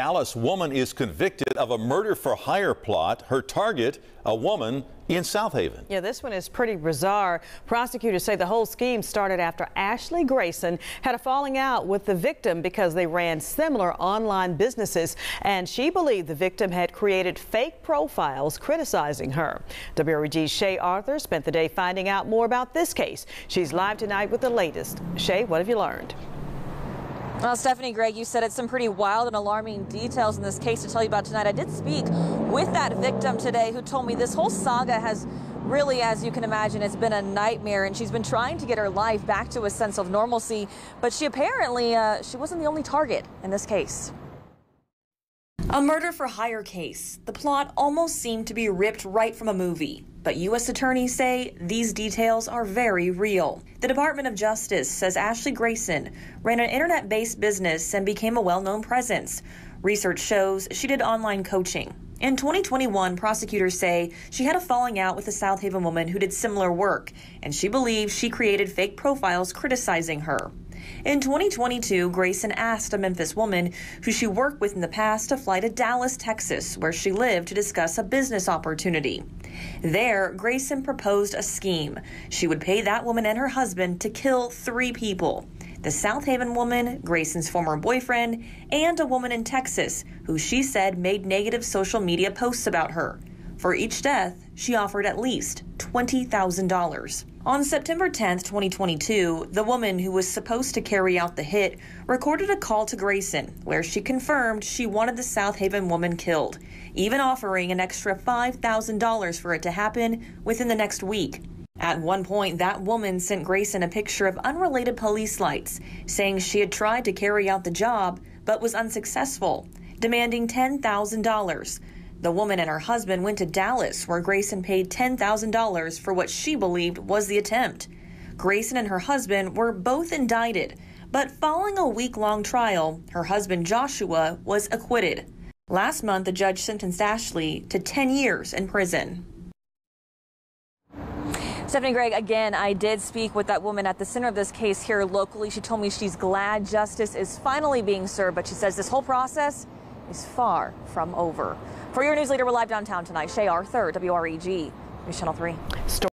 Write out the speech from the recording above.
Dallas woman is convicted of a murder for hire plot. Her target, a woman in Southaven. Yeah, this one is pretty bizarre. Prosecutors say the whole scheme started after Ashley Grayson had a falling out with the victim because they ran similar online businesses, and she believed the victim had created fake profiles criticizing her. WREG's Shay Arthur spent the day finding out more about this case. She's live tonight with the latest. Shay, what have you learned? Well, Stephanie Greg, you said it's some pretty wild and alarming details in this case to tell you about tonight. I did speak with that victim today who told me this whole saga has really, as you can imagine, it's been a nightmare and she's been trying to get her life back to a sense of normalcy. But she apparently, uh, she wasn't the only target in this case. A murder for hire case. The plot almost seemed to be ripped right from a movie. But U.S. attorneys say these details are very real. The Department of Justice says Ashley Grayson ran an internet based business and became a well known presence. Research shows she did online coaching. In 2021, prosecutors say she had a falling out with a Southaven woman who did similar work, and she believes she created fake profiles criticizing her. In 2022, Grayson asked a Memphis woman who she worked with in the past to fly to Dallas, Texas, where she lived to discuss a business opportunity. There, Grayson proposed a scheme. She would pay that woman and her husband to kill three people the Southaven woman, Grayson's former boyfriend, and a woman in Texas who she said made negative social media posts about her. For each death, she offered at least $20,000. On September 10, 2022, the woman who was supposed to carry out the hit recorded a call to Grayson where she confirmed she wanted the Southaven woman killed, even offering an extra $5,000 for it to happen within the next week. At one point, that woman sent Grayson a picture of unrelated police lights, saying she had tried to carry out the job but was unsuccessful, demanding $10,000. The woman and her husband went to Dallas, where Grayson paid $10,000 for what she believed was the attempt. Grayson and her husband were both indicted, but following a week long trial, her husband Joshua was acquitted. Last month, the judge sentenced Ashley to 10 years in prison. Stephanie Greg, again, I did speak with that woman at the center of this case here locally. She told me she's glad justice is finally being served, but she says this whole process is far from over. For your news leader, we're live downtown tonight. Shay Arthur, WREG, News Channel 3.